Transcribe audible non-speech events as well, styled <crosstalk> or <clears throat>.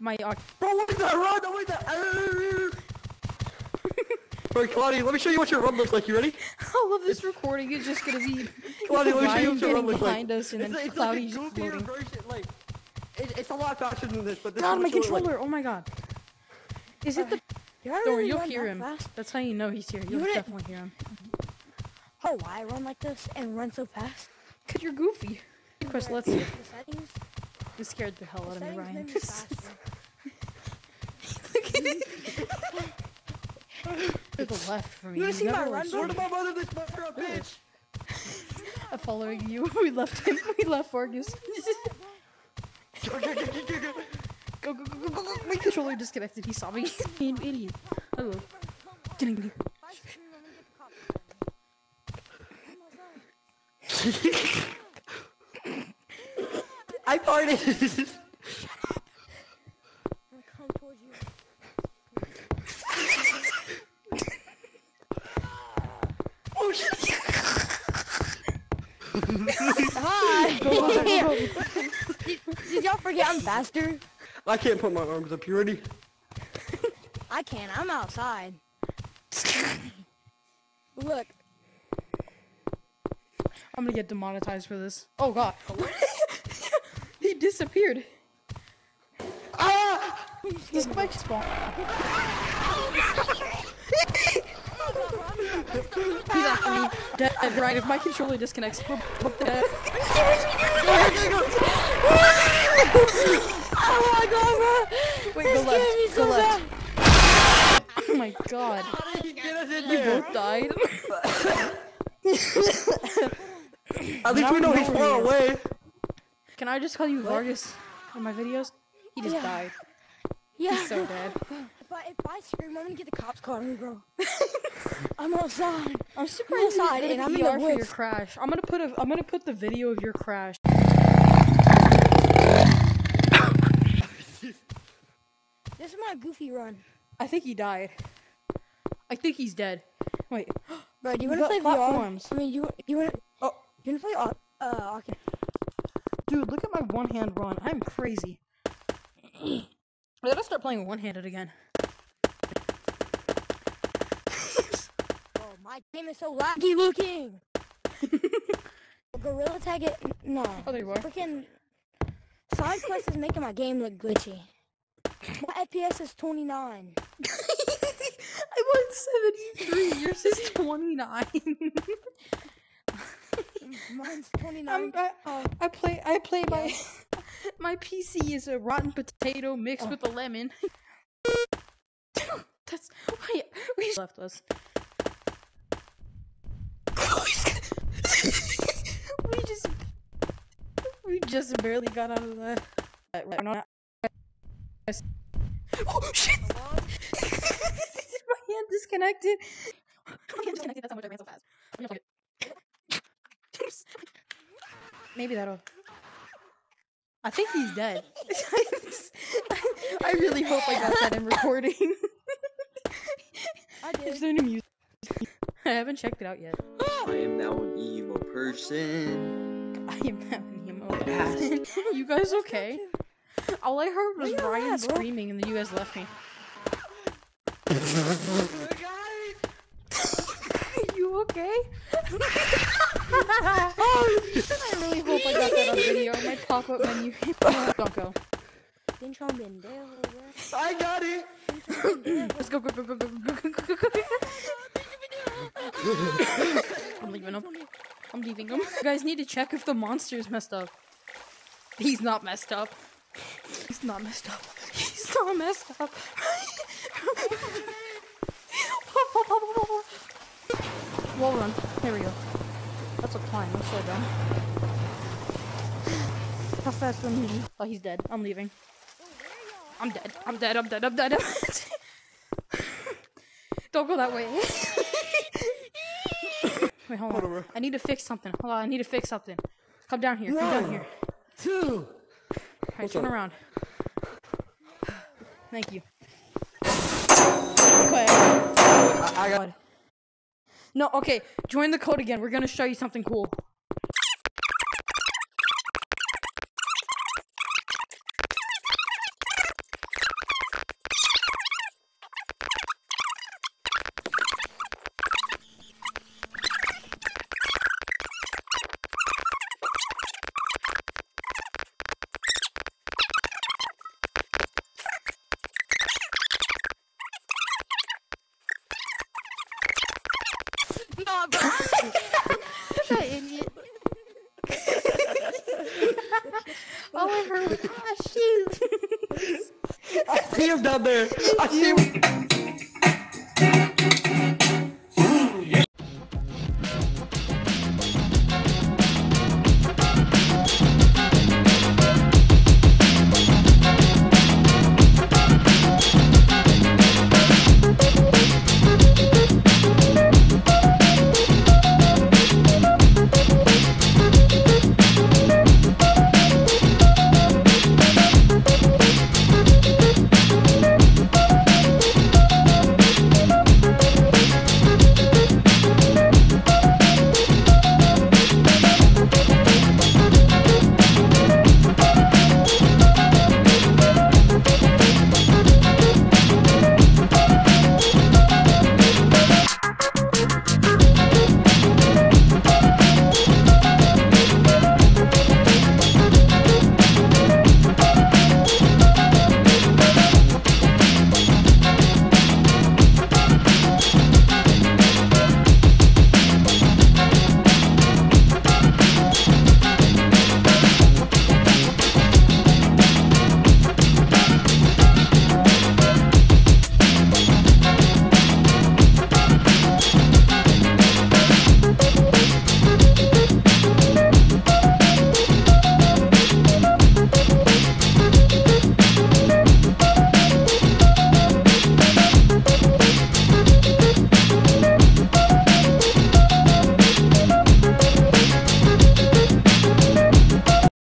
my. Uh, Bro, look at that run! Oh, wait, that. <laughs> Wait, Claudia, let me show you what your run looks like. You ready? <laughs> I love this recording. It's just gonna be <laughs> Claudia, let me show you what your run looks like. behind us and it's, then it's like a goofier version, like. It, it's a lot faster than this, but this God, is my you like. controller! Oh my god. Is it the? Don't worry, you'll hear him. Fast? That's how you know he's here. You'll wouldn't- definitely hear him. Oh, why I run like this and run so fast? Cause you're goofy. Chris, let's see. You scared the hell out of me, Ryan. made <laughs> me faster. Look at it. To the left from me. You wanna see my run? Where did my mother this mother up, <laughs> bitch? I'm following you. <laughs> We left him. We left Vargas. Go, go, go, go, go, go. Go, go. My controller disconnected. He saw me. You idiot. Hello. Getting me. I farted. I'm coming towards <laughs> you. oh shit! Hi! Did, <laughs> did y'all forget I'm faster? I can't put my arms up. You ready? I can't. I'm outside. Look. I'm gonna get demonetized for this. Oh god. <laughs> Disappeared. Ah! He's after me. Dead, right. If my controller disconnects, oh my god, bro! Wait, this go left. So go bad. Oh my god. You, you both died? At least we know he's far away. Can I just call you Vargas on my videos? He just Yeah. died. Yeah. He's so dead. <laughs> If I, if I scream, I'm gonna get the cops calling me, bro. <laughs> I'm outside. I'm surprised you outside and I'm put in the for your crash. I'm gonna put a I'm gonna put the video of your crash. <coughs> This is my goofy run. I think he died. I think he's dead. Wait. <gasps> Bro, do you We wanna play platforms. VR? I mean, you you wanna Oh, you wanna play uh, uh Oculus? Dude, look at my one hand run. I'm crazy. <clears throat> I gotta start playing one handed again. <laughs> Oh, my game is so laggy looking. <laughs> Gorilla tag it? No. Oh, there you are. Freaking SideQuest is making my game look glitchy. My FPS is 29. <laughs> I won 73. Yours is 29. Mine's <laughs> I'm, 29. I, Oh, I play. I play my. <laughs> My PC is a rotten potato mixed Oh. with a lemon. <laughs> That's wait. We left us. we just. We just barely got out of no, Oh shit! My hand disconnected. My hand disconnected. That's how much I ran so fast. I'm gonna play it. Maybe that'll. I think he's dead. <laughs> I really hope I got that in <laughs> recording. I Is there any music? I haven't checked it out yet. I am now an emo person. I am having an emo. you guys okay? All I heard was Where Ryan at, screaming and then you guys left me. <laughs> you okay? <laughs> oh, I really hope I got that on video. It might pop up menu. <laughs> Don't go. Didn't you been there over I got it. there? Let's go, go, go, go, go, go, go, go, go, go. I'm leaving him. I'm leaving him. You guys need to check if the monster's messed up. He's not messed up. He's not messed up. He's not messed up. Wall run. There we go. That's a climb. Let's slow down. How fast am I? Oh, he's dead. I'm leaving. I'm dead. I'm dead. I'm dead. I'm dead. I'm dead. <laughs> Don't go that way. <laughs> Wait, hold on. I need to fix something. Hold on. I need to fix something. Come down here. Come down here. Two. Alright, turn around. Thank you. Okay. I, I got. No, okay. Join the code again. We're gonna show you something cool. Ah, shoot. I see him